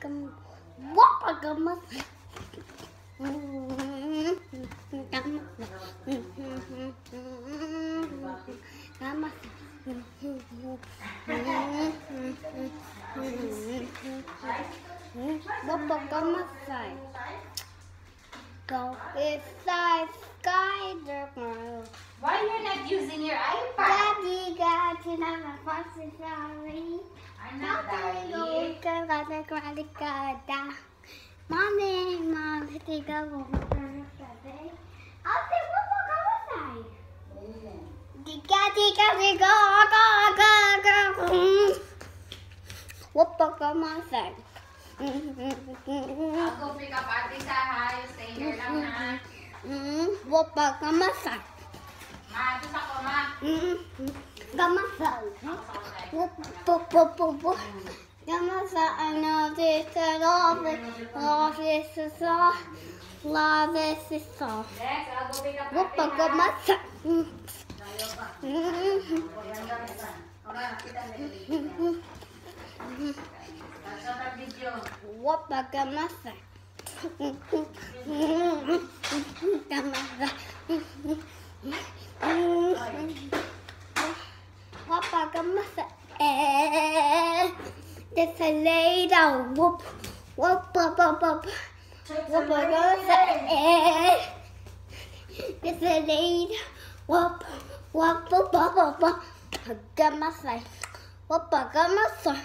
cầm mất phải Go inside sky world Why you're not? Daddy got to know my first sorry I'm not daddy. Mommy, mom, take a look. I'll say, what will go inside? Tika, tika, tika, ga, ga, ga. What will go inside? I'll go pick up Ate Saha. You stay here lang ha. What will go inside? Ma, ito sa ko ma. Come inside. Okay. Whoop, whoop, whoop, whoop, whoop. Come inside. I know this is love. Love this is all. Love this is all. Next, I'll go pick up Whoop, Ate go ha. Inside. Sa video. What a gamasa. Gamasa. What a gamasa. This a lady. Whoop. Whoop, whoop, whoop, whoop. Whoop a gamasa. Eh. This a lady. Whoop. Whoop, whoop, whoop, whoop, whoop. Gamasa. Whoop a gamasa.